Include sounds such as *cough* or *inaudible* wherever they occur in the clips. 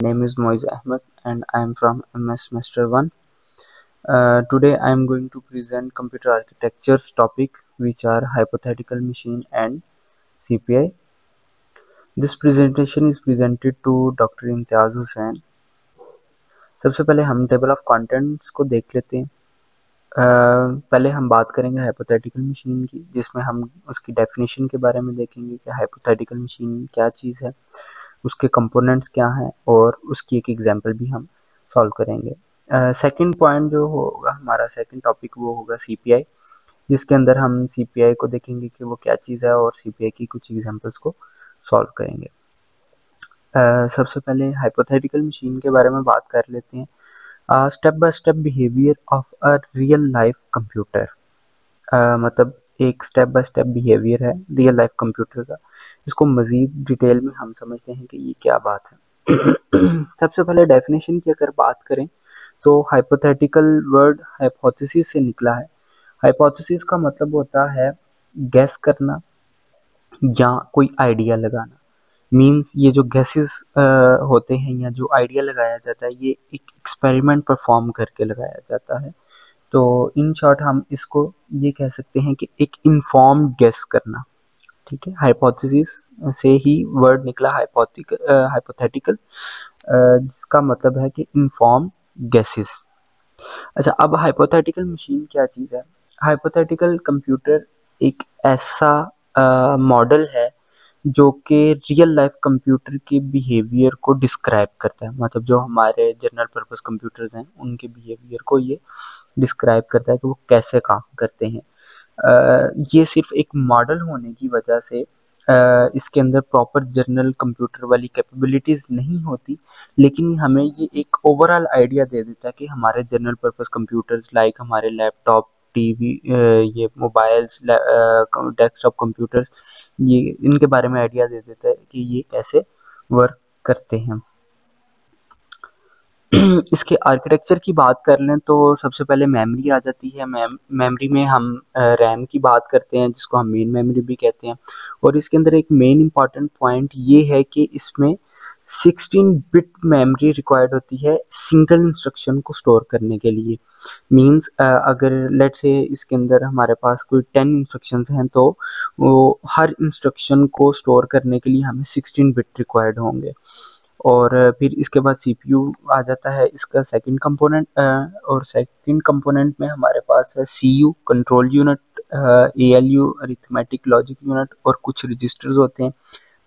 name is Moiz Ahmed and I am from MS Semester 1. Uh, today I am going to present computer architectures topic which are hypothetical machine and CPI. This presentation is presented to Dr. Imtiaz Hussain. सबसे पहले हम table of contents को देख लेते हैं uh, पहले हम बात करेंगे हाइपोथेटिकल मशीन की जिसमें हम उसकी डेफिनेशन के बारे में देखेंगे कि हाइपोथेटिकल मशीन क्या चीज़ है उसके कंपोनेंट्स क्या हैं और उसकी एक एग्जांपल भी हम सॉल्व करेंगे। सेकंड uh, पॉइंट जो होगा हमारा सेकंड टॉपिक वो होगा सीपीआई जिसके अंदर हम सीपीआई को देखेंगे कि वो क्या चीज़ है और सीपीआई की कुछ एग्जांपल्स को सॉल्व करेंगे। uh, सबसे पहले हाइपोथेटिकल मशीन के बारे में बात कर लेते हैं। Step by step behaviour of a real life computer मतलब एक स्टेप बाय स्टेप बिहेवियर है रियल लाइफ कंप्यूटर का। इसको मज़ीद डिटेल में हम समझते हैं कि ये क्या बात है। *clears throat* सबसे पहले डेफिनेशन की अगर बात करें तो हाइपोथेटिकल वर्ड हाइपोथेसिस से निकला है। हाइपोथेसिस का मतलब होता है गैस करना या कोई आइडिया लगाना। मींस ये जो गैसेस होते हैं या जो आइडिया लगाया जाता है, ये एक एक्सपेरिमेंट परफॉर्म करके लगाया जाता है। तो इन शॉर्ट हम इसको ये कह सकते हैं कि एक इन्फॉर्म गेस करना, ठीक है? हाइपोथेसिस से ही वर्ड निकला हाइपोथेटिकल जिसका मतलब है कि इन्फॉर्म गेसेस अच्छा अब हाइपोथेटिकल मशीन क्या चीज़ है? हाइपोथेटिकल कंप्यूटर एक ऐसा मॉडल है जो कि रियल लाइफ कंप्यूटर के बिहेवियर को डिस्क्राइब करता है। मतलब जो हमारे जनरल पर्पस कंप्यूटर्स हैं उनके बिहेवियर को ये डिस्क्राइब करता है कि वो कैसे काम करते हैं। आ, ये सिर्फ़ एक मॉडल होने की वजह से आ, इसके अंदर प्रॉपर जनरल कंप्यूटर वाली कैपेबिलिटीज़ नहीं होती लेकिन हमें ये एक ओवरऑल आइडिया दे देता है कि हमारे जनरल पर्पस कंप्यूटर्स लाइक हमारे लैपटॉप टीवी ये मोबाइल्स डेस्कटॉप कंप्यूटर्स, ये इनके बारे में आइडिया दे देता है कि ये कैसे वर्क करते हैं। *clears throat* इसके आर्किटेक्चर की बात कर लें तो सबसे पहले मेमोरी आ जाती है। मेमोरी में हम रैम की बात करते हैं, जिसको हम मेन मेमोरी भी कहते हैं। और इसके अंदर एक मेन इंपॉर्टेंट पॉइंट ये है कि इसमें 16 बिट मेमोरी रिक्वायर्ड होती है सिंगल इंस्ट्रक्शन को स्टोर करने के लिए। मींस अगर लेट्स से इसके अंदर हमारे पास कोई टेन इंस्ट्रक्शंस हैं तो वो हर इंस्ट्रक्शन को स्टोर करने के लिए हमें 16 बिट रिक्वायर्ड होंगे। और फिर इसके बाद सीपीयू आ जाता है। इसका सेकंड कंपोनेंट और सेकंड कंपोनेंट में हमारे पास है CU control unit A L U arithmetic logic unit और कुछ रजिस्टर्स होते हैं।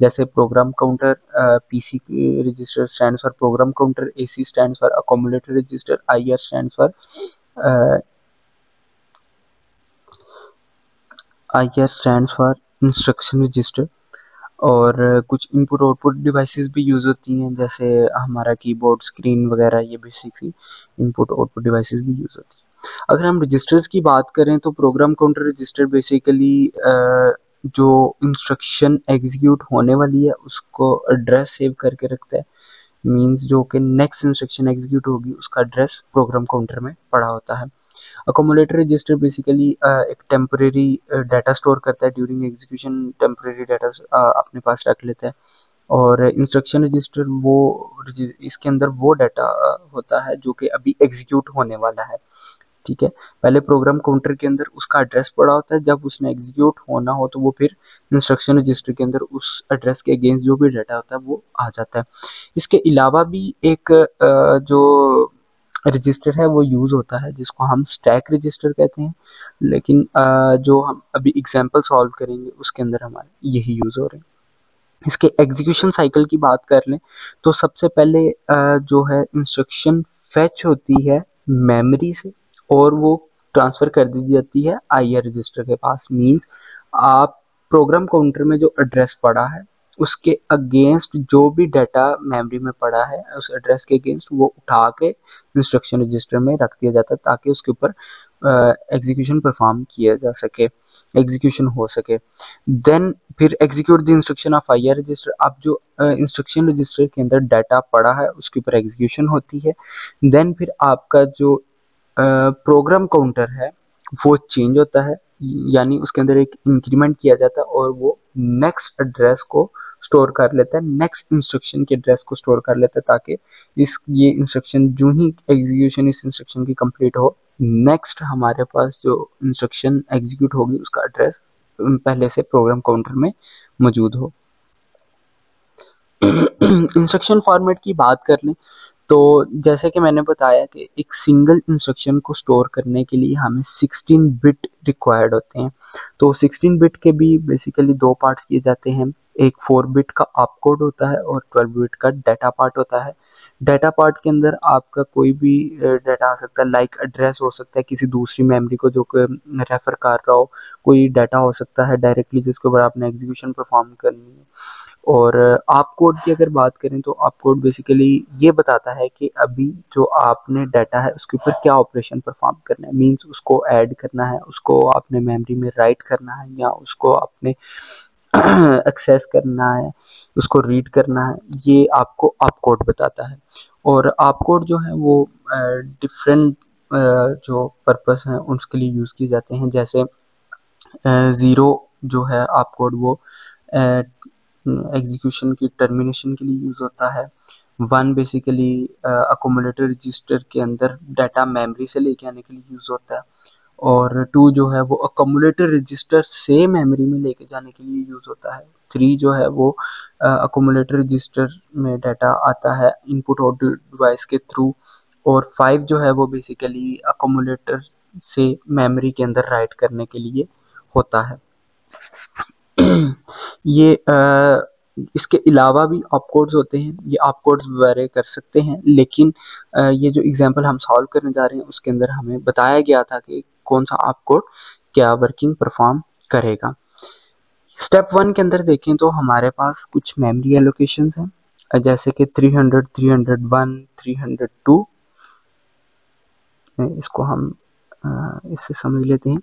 जैसे program counter PC register stand for program counter AC stand for accumulator register I IR stand for IR stand for instruction register और कुछ input output devices भी use होती हैं, जैसे हमारा कीबोर्ड स्क्रीन वगैरह, ये बेसिकली इनपुट आउटपुट डिवाइसेस भी यूज़ होती हैं। अगर हम रजिस्टर्स की बात करें तो प्रोग्राम काउंटर रजिस्टर बेसिकली जो इंस्ट्रक्शन एग्जीक्यूट होने वाली है, उसको एड्रेस सेव करके रखता है। मींस जो कि नेक्स्ट इंस्ट्रक्शन एग्जीक्यूट होगी, उसका एड्रेस प्रोग्राम काउंटर में पड़ा होता है। अकोमोडेटर रजिस्टर बेसिकली एक टेम्परेरी डाटा स्टोर करता है। ड्यूरिंग एग्जीक्यूशन टेम्परेरी डाटा अपने पास रख लेता है। और इंस्ट्रक्शन रजिस्टर वो, इसके अंदर वो डाटा होता है जो कि अभी एग्जीक्यूट होने वाला है। ठीक है? पहले प्रोग्राम काउंटर के अंदर उसका एड्रेस पड़ा होता है। जब उसने एग्जीक्यूट होना हो तो वो फिर इंस्ट्रक्शन रजिस्टर के अंदर उस एड्रेस के अगेंस्ट जो भी डाटा होता है वो आ जाता है। इसके अलावा भी एक जो रजिस्टर है वो यूज़ होता है, जिसको हम स्टैक रजिस्टर कहते हैं। लेकिन जो हम अभी एग्ज़ाम्पल सॉल्व करेंगे, उसके अंदर हमारे यही यूज़ हो रहे हैं। इसके एग्जीक्यूशन साइकिल की बात कर लें तो सबसे पहले जो है इंस्ट्रक्शन फैच होती है मेमोरी से। और वो ट्रांसफ़र कर दी जाती है आईआर रजिस्टर के पास। मीन्स आप प्रोग्राम काउंटर में जो एड्रेस पड़ा है, उसके अगेंस्ट जो भी डाटा मेमोरी में पड़ा है, उस एड्रेस के अगेंस्ट वो उठा के इंस्ट्रक्शन रजिस्टर में रख दिया जाता है ताकि उसके ऊपर एग्जीक्यूशन परफॉर्म किया जा सके एग्जीक्यूशन हो सके। देन फिर execute the instruction of I R register अब जो इंस्ट्रक्शन रजिस्टर के अंदर डाटा पड़ा है, उसके ऊपर एग्जीक्यूशन होती है। देन फिर आपका जो प्रोग्राम काउंटर है, वो चेंज होता है, यानी उसके अंदर एक इंक्रीमेंट किया जाता है और वो नेक्स्ट एड्रेस को स्टोर कर लेता है नेक्स्ट इंस्ट्रक्शन के एड्रेस को स्टोर कर लेता है ताकि इस, ये इंस्ट्रक्शन जो ही एग्जीक्यूशन इस इंस्ट्रक्शन की कंप्लीट हो नेक्स्ट हमारे पास जो इंस्ट्रक्शन एग्जीक्यूट होगी उसका एड्रेस पहले से प्रोग्राम काउंटर में मौजूद हो। *clears throat* इंस्ट्रक्शन फॉर्मेट की बात कर लें तो जैसे कि मैंने बताया कि एक सिंगल इंस्ट्रक्शन को स्टोर करने के लिए हमें 16 बिट रिक्वायर्ड होते हैं। तो 16 बिट के भी बेसिकली दो पार्ट्स किए जाते हैं। एक फोर बिट का आप कोड होता है और 12 बिट का डाटा पार्ट होता है। डाटा पार्ट के अंदर आपका कोई भी डाटा आ सकता है लाइक एड्रेस हो सकता है किसी दूसरी मेमोरी को जो रेफर कर रहा हो। कोई डाटा हो सकता है डायरेक्टली जिसके ऊपर आपने एग्जीक्यूशन परफॉर्म करनी है। और आप कोड की अगर बात करें तो आप कोड बेसिकली ये बताता है कि अभी जो आपने डाटा है उसके ऊपर क्या ऑपरेशन परफॉर्म करना है। मींस उसको ऐड करना है, उसको आपने मेमोरी में राइट करना है या उसको आपने *clears throat* एक्सेस करना है, उसको रीड करना है, ये आपको आप कोड बताता है। और आप कोड जो है वो डिफरेंट जो पर्पस हैं, उसके लिए यूज़ किए जाते हैं। जैसे ज़ीरो जो है आप कोड वो एग्जीक्यूशन की टर्मिनेशन के लिए यूज़ होता है। वन बेसिकली अकोमोलेटर रजिस्टर के अंदर डाटा मेमोरी से लेके आने के लिए यूज़ होता है। और टू जो है वो अकोमोलेटर रजिस्टर से मेमोरी में लेके जाने के लिए यूज़ होता है। थ्री जो है वो अकोमोलेटर रजिस्टर में डाटा आता है इनपुट आउट डिवाइस के थ्रू और फाइव जो है वो बेसिकली अकोमोलेटर से मेमोरी के अंदर राइट करने के लिए होता है। *clears throat* ये आ, इसके अलावा भी आप कोड्स होते हैं ये आप कोड्स कर सकते हैं लेकिन ये जो एग्जांपल हम सॉल्व करने जा रहे हैं उसके अंदर हमें बताया गया था कि कौन सा आप कोड क्या वर्किंग परफॉर्म करेगा। स्टेप वन के अंदर देखें तो हमारे पास कुछ मेमोरी एलोकेशन हैं जैसे कि 300, 301, 302 इसको हम इससे समझ लेते हैं।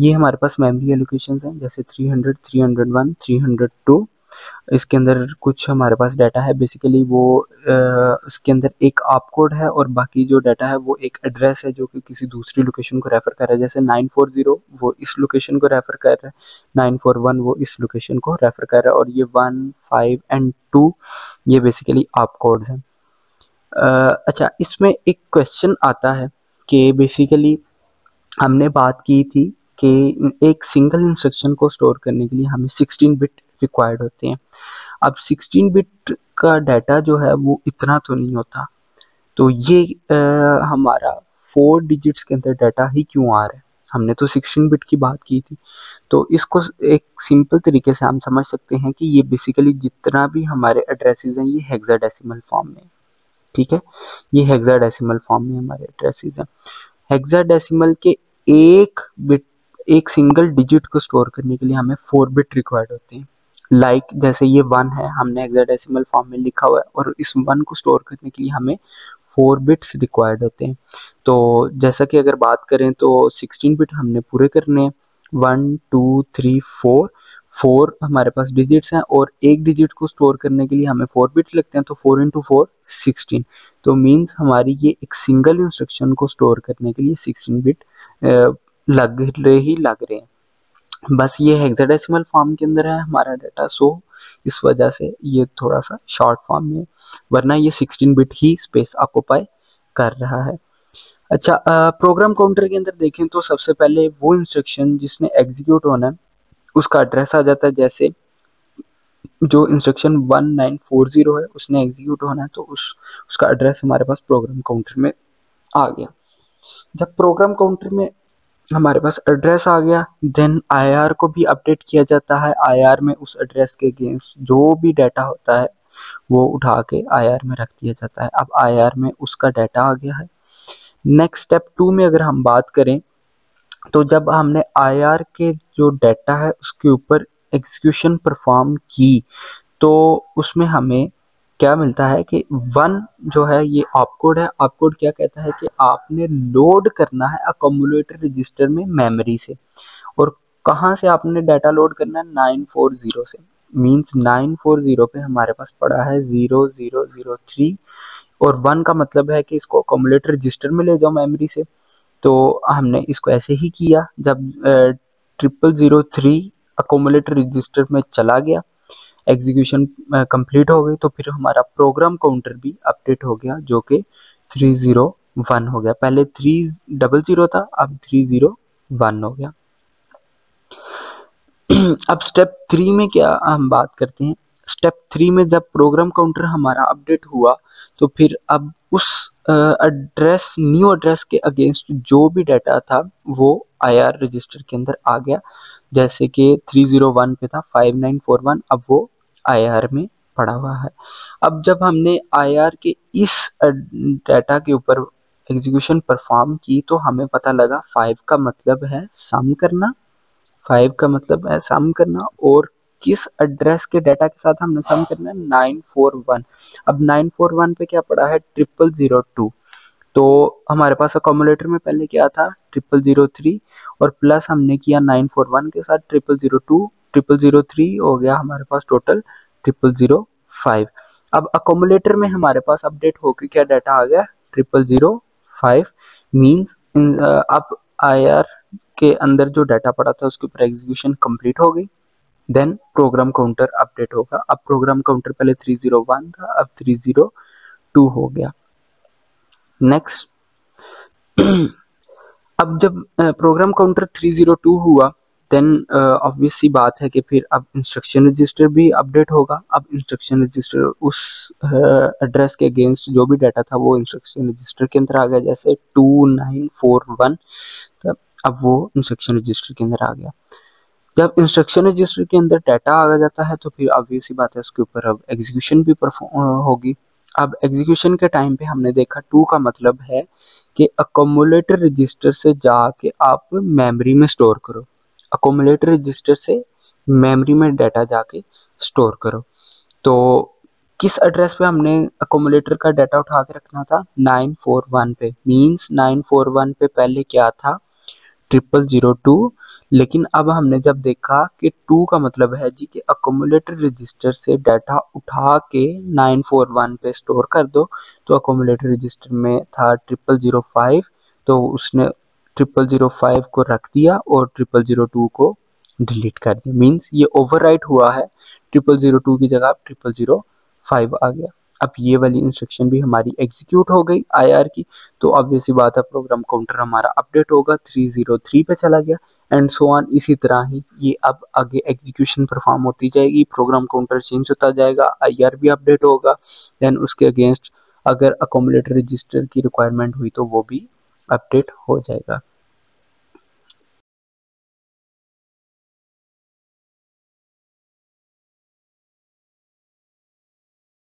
ये हमारे पास मेमोरी एलोकेशन हैं जैसे 300, 301, 302 इसके अंदर कुछ हमारे पास डाटा है। बेसिकली वो इसके अंदर एक आप कोड है और बाकी जो डाटा है वो एक एड्रेस है जो कि किसी दूसरी लोकेशन को रेफर कर रहा है। जैसे 940 वो इस लोकेशन को रेफर कर रहा है 941 वो इस लोकेशन को रेफर कर रहा है और ये वन फाइव एंड टू ये बेसिकली आप कोड्स हैं अच्छा इसमें एक क्वेश्चन आता है कि बेसिकली हमने बात की थी कि एक सिंगल इंस्ट्रक्शन को स्टोर करने के लिए हमें 16 बिट रिक्वायर्ड होते हैं। अब 16 बिट का डाटा जो है वो इतना तो नहीं होता। तो ये आ, हमारा फोर डिजिट्स के अंदर डाटा ही क्यों आ रहा है? हमने तो 16 बिट की बात की थी। तो इसको एक सिंपल तरीके से हम समझ सकते हैं कि ये बेसिकली जितना भी हमारे एड्रेसेस हैं ये हेक्साडेसिमल फॉर्म में। ठीक है? ये हेक्साडेसिमल फॉर्म में हमारे एड्रेसेस हैं। हेक्साडेसिमल के एक बिट एक सिंगल डिजिट को स्टोर करने के लिए हमें फोर बिट रिक्वायर्ड होते हैं। लाइक like, जैसे ये वन है हमने हेक्साडेसिमल फॉर्म में लिखा हुआ है और इस वन को स्टोर करने के लिए हमें फोर बिट्स रिक्वायर्ड होते हैं। तो जैसा कि अगर बात करें तो 16 बिट हमने पूरे करने हैं। One two three four four हमारे पास डिजिट्स हैं और एक डिजिट को स्टोर करने के लिए हमें फोर बिट लगते हैं तो फोर इंटू फोर सिक्सटीन तो मीन्स हमारी ये एक सिंगल इंस्ट्रक्शन को स्टोर करने के लिए सिक्सटीन बिट लग रहे ही लग रहे हैं। बस ये हेक्साडेसिमल फॉर्म के अंदर है हमारा डाटा सो इस वजह से ये थोड़ा सा शॉर्ट फॉर्म में वरना ये 16 बिट ही स्पेस ऑक्यूपाई कर रहा है। अच्छा प्रोग्राम काउंटर के अंदर देखें तो सबसे पहले वो इंस्ट्रक्शन जिसने एग्जीक्यूट होना है, उसका एड्रेस आ जाता है, जैसे जो इंस्ट्रक्शन 1940 है, उसने एग्जीक्यूट होना है तो उस, उसका एड्रेस हमारे पास प्रोग्राम काउंटर में आ गया। जब प्रोग्राम काउंटर में हमारे पास एड्रेस आ गया। देन आईआर को भी अपडेट किया जाता है। आईआर में उस एड्रेस के अगेंस्ट जो भी डाटा होता है, वो उठा के आईआर में रख दिया जाता है। अब आईआर में उसका डाटा आ गया है। नेक्स्ट स्टेप टू में अगर हम बात करें तो जब हमने आईआर के जो डाटा है, उसके ऊपर एग्जीक्यूशन परफॉर्म की तो उसमें हमें क्या मिलता है कि वन जो है ये ऑपकोड है। ऑपकोड क्या कहता है कि आपने लोड करना है अकोमुलेटर रजिस्टर में मेमोरी से। और कहाँ से आपने डाटा लोड करना है? नाइन फोर ज़ीरो से। मीन्स नाइन फोर ज़ीरो पे हमारे पास पड़ा है ज़ीरो ज़ीरो ज़ीरो थ्री और वन का मतलब है कि इसको अकोमुलेटर रजिस्टर में ले जाओ मेमोरी से। तो हमने इसको ऐसे ही किया जब triple zero three accumulator register में चला गया। एग्जीक्यूशन कंप्लीट हो गई तो फिर हमारा प्रोग्राम काउंटर भी अपडेट हो गया, जो कि थ्री ज़ीरो वन हो गया। पहले थ्री डबल ज़ीरो था, अब थ्री ज़ीरो वन हो गया। *clears throat* अब स्टेप थ्री में क्या हम बात करते हैं? स्टेप थ्री में जब प्रोग्राम काउंटर हमारा अपडेट हुआ तो फिर अब उस एड्रेस न्यू एड्रेस के अगेंस्ट जो भी डाटा था, वो आईआर रजिस्टर के अंदर आ गया। जैसे कि 301 पे था 5941 अब वो आईआर में पड़ा हुआ है। अब जब हमने आईआर के इस डाटा के ऊपर एग्जीक्यूशन परफॉर्म की तो हमें पता लगा फाइव का मतलब है सम करना फाइव का मतलब है सम करना, और किस एड्रेस के डाटा के साथ हमने सम करना है नाइन फोर वन अब नाइन फोर वन पे क्या पड़ा है ट्रिपल ज़ीरो टू तो हमारे पास अकोमोलेटर में पहले क्या था? ट्रिपल ज़ीरो थ्री और प्लस हमने किया नाइन फोर वन के साथ triple zero two triple zero three हो गया हमारे पास टोटल ट्रिपल ज़ीरो फाइव अब अकोमोलेटर में हमारे पास अपडेट होकर क्या डाटा आ गया? ट्रिपल ज़ीरो फाइव मीन्स अब आई आर के अंदर जो डाटा पड़ा था उसके ऊपर एग्जीक्यूशन कंप्लीट हो गई। देन प्रोग्राम काउंटर अपडेट होगा। अब प्रोग्राम काउंटर पहले 301 था, अब 302 हो गया। नेक्स्ट *clears throat* अब जब प्रोग्राम काउंटर 302 हुआ देन ऑब्वियस सी बात है कि फिर अब इंस्ट्रक्शन रजिस्टर भी अपडेट होगा। अब इंस्ट्रक्शन रजिस्टर उस एड्रेस uh, के अगेंस्ट जो भी डाटा था वो इंस्ट्रक्शन रजिस्टर के अंदर आ गया जैसे टू नाइन फोर वन अब वो इंस्ट्रक्शन रजिस्टर के अंदर आ गया। जब इंस्ट्रक्शन रजिस्टर के अंदर डाटा आ जाता है तो फिर ऑब्वियस सी बात है उसके ऊपर अब एग्जीक्यूशन भी परफॉर्म होगी। अब एग्जीक्यूशन के टाइम पे हमने देखा टू का मतलब है कि अकोमुलेटर रजिस्टर से जाके आप मेमोरी में स्टोर करो। अकोमुलेटर रजिस्टर से मेमोरी में डाटा जाके स्टोर करो। तो किस एड्रेस पे हमने अकोमुलेटर का डाटा उठा के रखना था? 941 पे। मींस 941 पे पहले क्या था? ट्रिपल ज़ीरो टू लेकिन अब हमने जब देखा कि टू का मतलब है जी कि अकोमुलेटर रजिस्टर से डाटा उठा के 941 पे स्टोर कर दो तो अकोमुलेटर रजिस्टर में था ट्रिपल ज़ीरो फाइव तो उसने ट्रिपल ज़ीरो फाइव को रख दिया और ट्रिपल ज़ीरो टू को डिलीट कर दिया। मीन्स ये ओवर हुआ है ट्रिपल ज़ीरो टू की जगह ट्रिपल ज़ीरो फाइव आ गया। अब ये वाली इंस्ट्रक्शन भी हमारी एग्जीक्यूट हो गई आईआर की। तो ऑब्वियसली बात है प्रोग्राम काउंटर हमारा अपडेट होगा 303 पे चला गया एंड सो ऑन इसी तरह ही ये अब आगे एग्जीक्यूशन परफॉर्म होती जाएगी प्रोग्राम काउंटर चेंज होता जाएगा आईआर भी अपडेट होगा देन उसके अगेंस्ट अगर अकोमोलेटर रजिस्टर की रिक्वायरमेंट हुई तो वो भी अपडेट हो जाएगा।